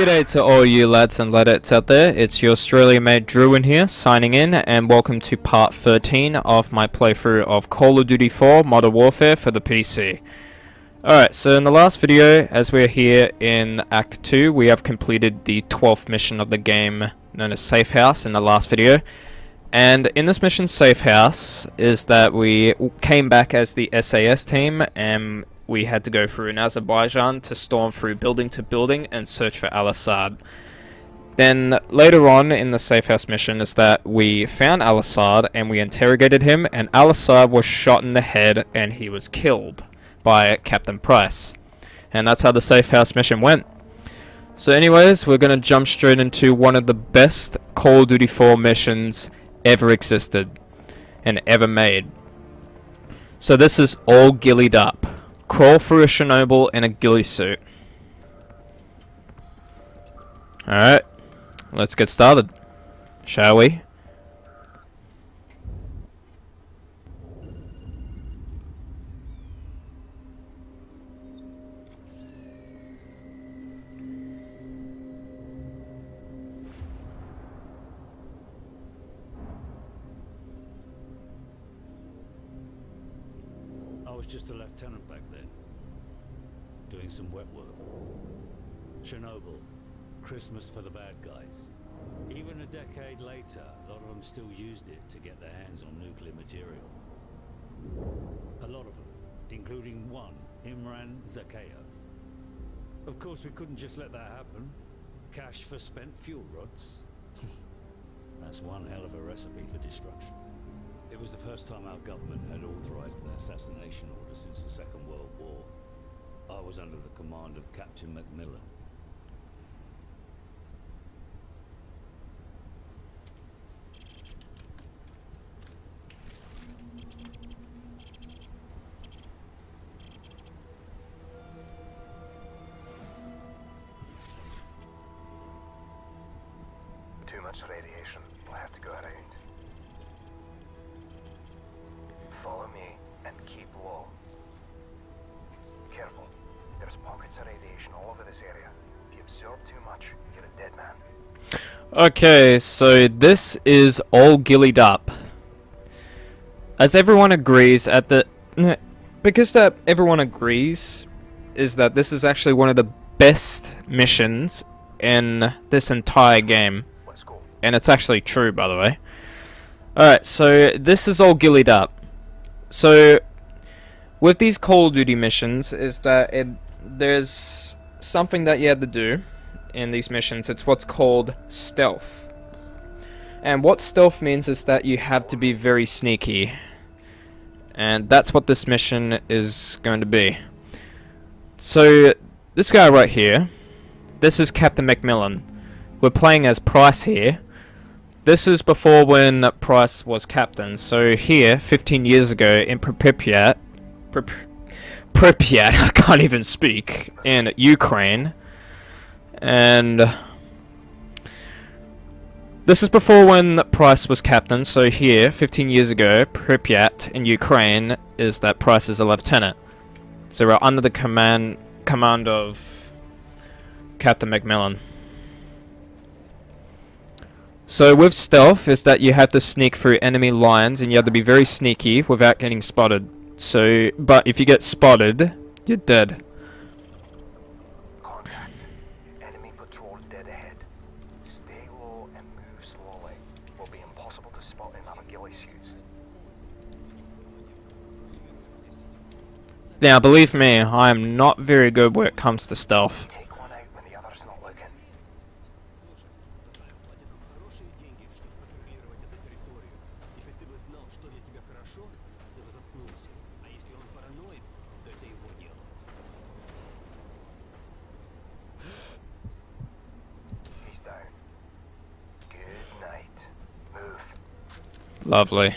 G'day to all you lads and ladettes out there, it's your Australia mate Drewyn here, signing in, and welcome to part 13 of my playthrough of Call of Duty 4 Modern Warfare for the PC. Alright, so in the last video, as we're here in Act 2, we have completed the 12th mission of the game known as Safe House in the last video. And in this mission Safe House is that we came back as the SAS team and we had to go through in Azerbaijan to storm through building to building and search for Al-Assad. Then later on in the safe house mission is that we found Al-Assad and we interrogated him and Al-Assad was shot in the head and he was killed by Captain Price. And that's how the safe house mission went. So anyways, we're going to jump straight into one of the best Call of Duty 4 missions ever existed and ever made. So this is all ghillied up. Crawl through a Chernobyl in a ghillie suit. Alright, let's get started. Shall we? Was just a lieutenant back then, doing some wet work. Chernobyl, Christmas for the bad guys. Even a decade later, a lot of them still used it to get their hands on nuclear material. A lot of them, including one, Imran Zakhaev. Of course, we couldn't just let that happen. Cash for spent fuel rods. That's one hell of a recipe for destruction. It was the first time our government had authorized an assassination order since the Second World War. I was under the command of Captain Macmillan. Too much radiation. We'll have to go around. Follow all over this area. If you absorb too much, you're a dead man. Okay, so this is all ghillied up. As everyone agrees at the... Because that everyone agrees is that this is actually one of the best missions in this entire game. And it's actually true, by the way. Alright, so this is all ghillied up. So, with these Call of Duty missions, is that it, there's something that you had to do in these missions. It's what's called stealth. And what stealth means is that you have to be very sneaky. And that's what this mission is going to be. So, this guy right here, this is Captain Macmillan. We're playing as Price here. This is before when Price was captain. So here, 15 years ago, in Pripyat, Prip, Pripyat, I can't even speak, in Ukraine, and this is before when Price was captain. So here, 15 years ago, Pripyat in Ukraine is that Price is a lieutenant. So we're under the command command of Captain Macmillan. So with stealth is that you have to sneak through enemy lines and you have to be very sneaky without getting spotted. So, but if you get spotted, you're dead. Contact. Enemy patrol dead ahead. Stay low and move slowly. Will be impossible to spot in our suits. Now, believe me, I am not very good when it comes to stealth. Lovely.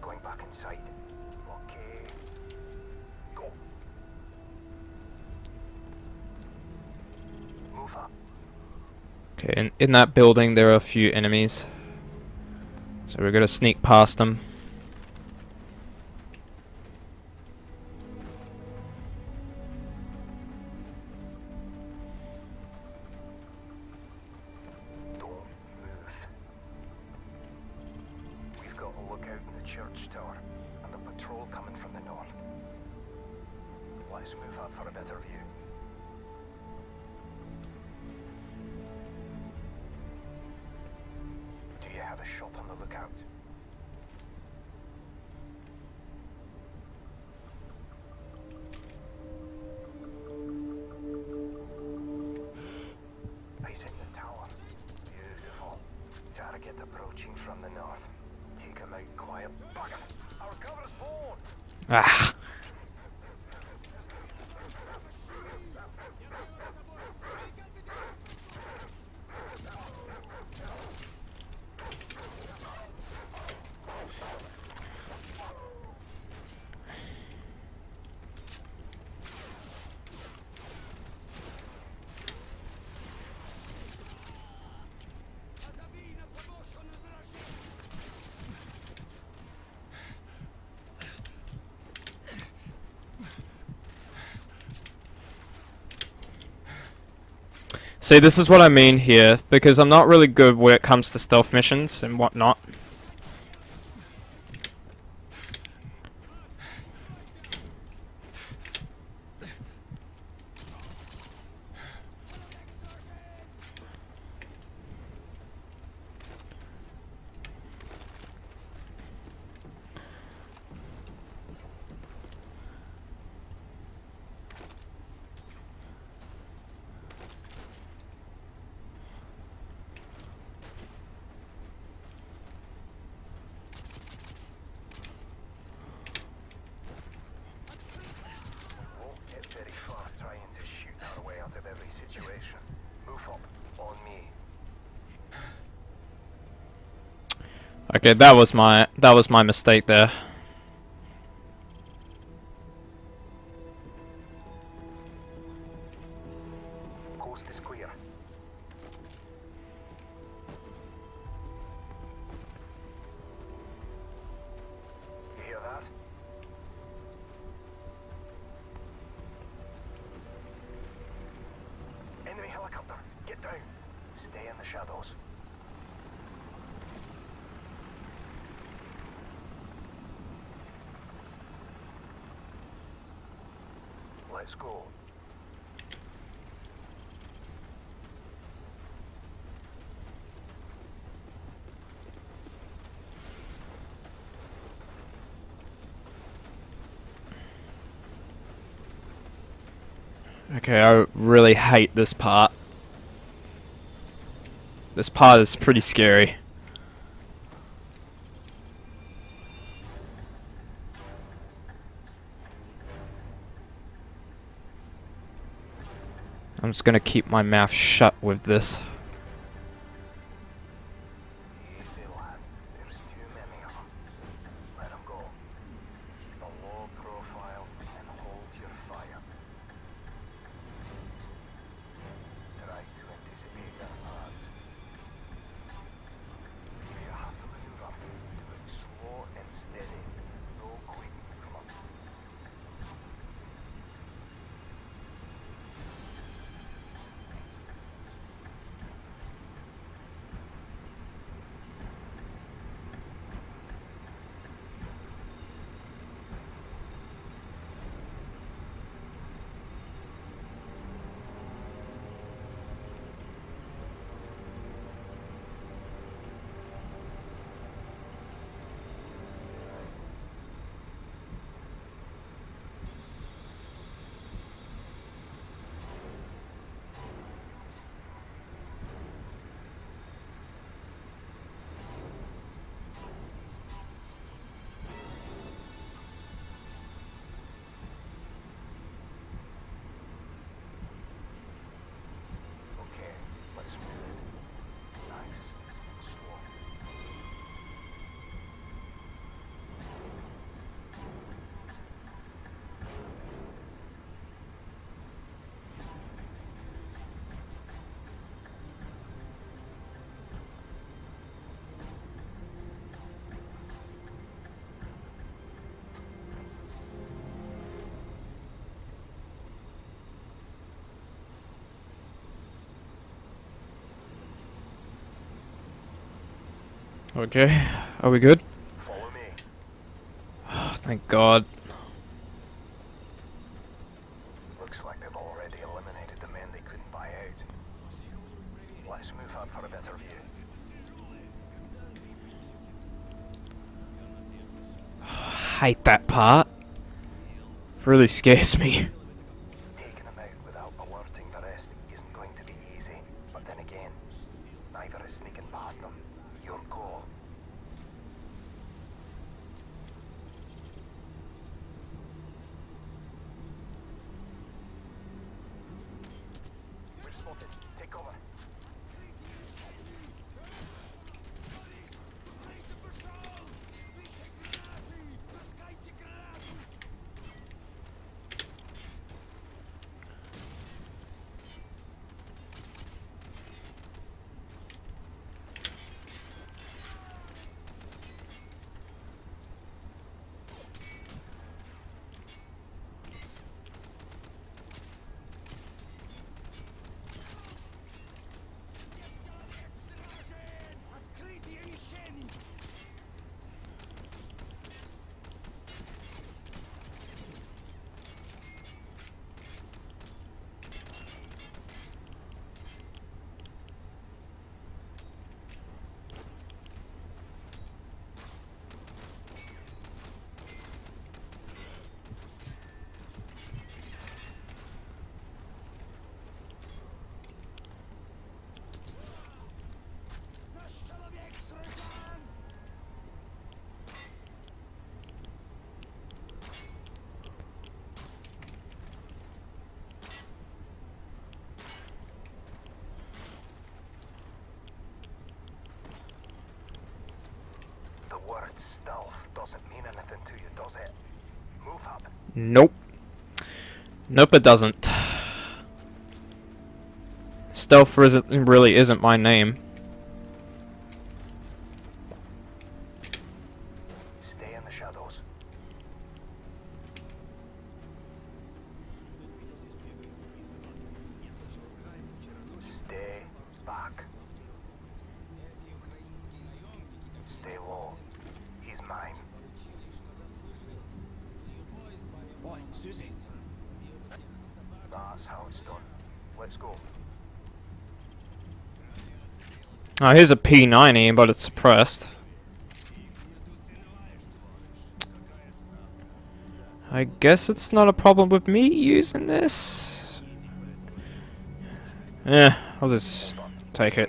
Going back inside. Okay. Go. Move up. Okay, in, in that building there are a few enemies. So we're gonna sneak past them. Ah! See, this is what I mean here, because I'm not really good when it comes to stealth missions and whatnot. Won't get very far trying to shoot our way out of every situation. Move up. On me. Okay, that was my that was my mistake there. Enemy helicopter. Get down. Stay in the shadows. Let's. Okay, I really hate this part. This part is pretty scary. I'm just gonna keep my mouth shut with this. Okay, are we good? Follow me. Oh, thank God. Looks like they've already eliminated the men they couldn't buy out. Let's move up for a better view. hate that part. Really scares me. Taking them out without alerting the rest isn't going to be easy. But then again, neither is sneaking past them. Word stealth doesn't mean anything to you, does it? Move up. Nope. Nope, it doesn't. Stealth isn't, really isn't my name. Oh, here's a P90, but it's suppressed. I guess it's not a problem with me using this. Yeah, I'll just take it.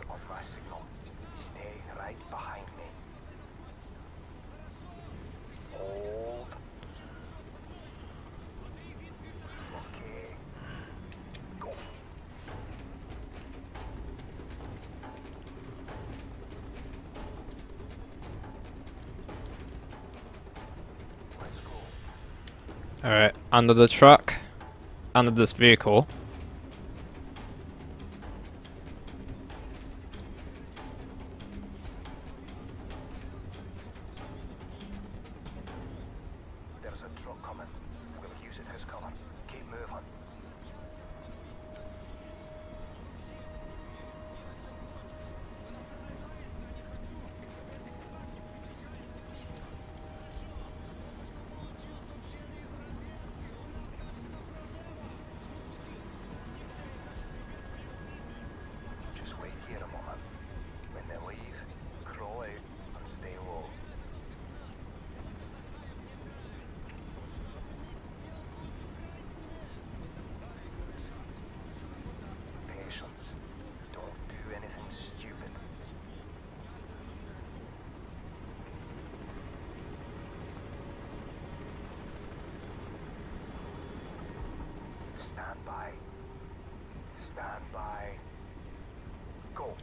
Alright, under the truck. Under this vehicle. Don't do anything stupid. Stand by. Stand by. Go.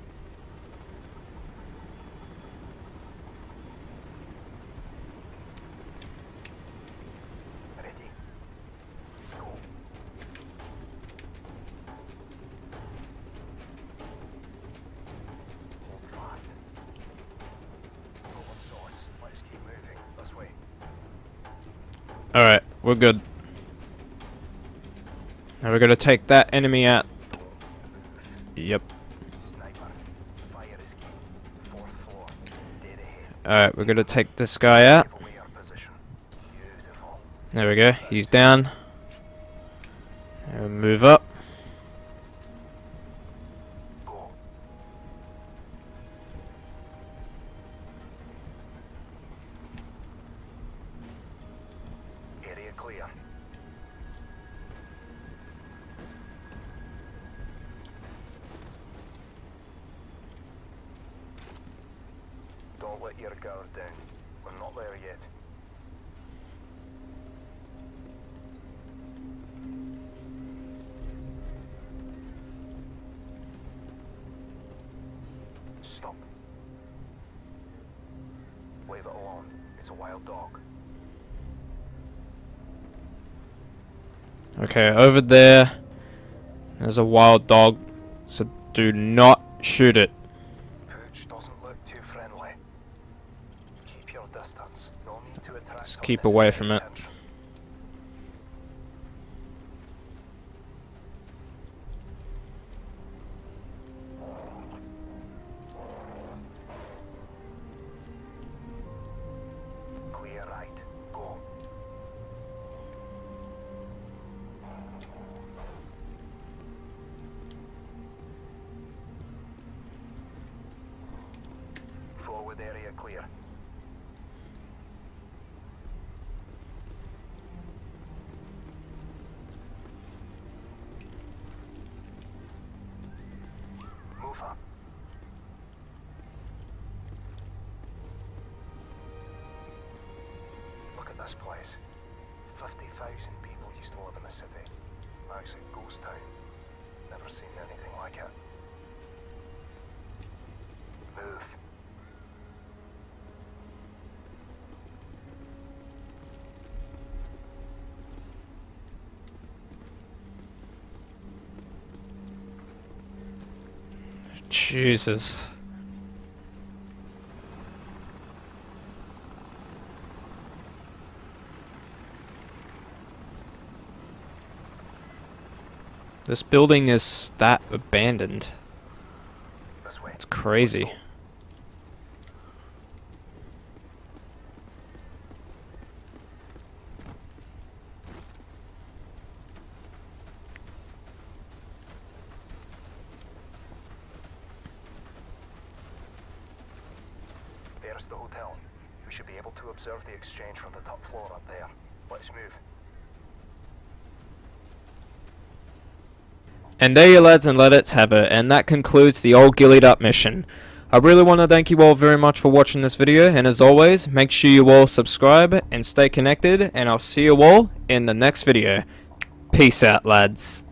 Alright, we're good. Now we're gonna take that enemy out. Yep. Alright, we're gonna take this guy out. There we go. He's down. And move up. Clear. Don't let your guard down. We're not there yet. Stop. Leave it alone. It's a wild dog. Okay, over there. There's a wild dog. So do not shoot it. Pooch doesn't look too friendly. Keep your distance. No need to attract Just keep away from it. attention. Forward area clear. Move. Look at this place. 50,000 people used to live in the city. Now it's a ghost town. Never seen anything like it. Move. Jesus. This building is that abandoned. It's crazy. The hotel. We should be able to observe the exchange from the top floor up there. Let's move. And there you lads and ladettes have it, and that concludes the old Ghillied Up mission. I really want to thank you all very much for watching this video, and as always, make sure you all subscribe and stay connected, and I'll see you all in the next video. Peace out, lads.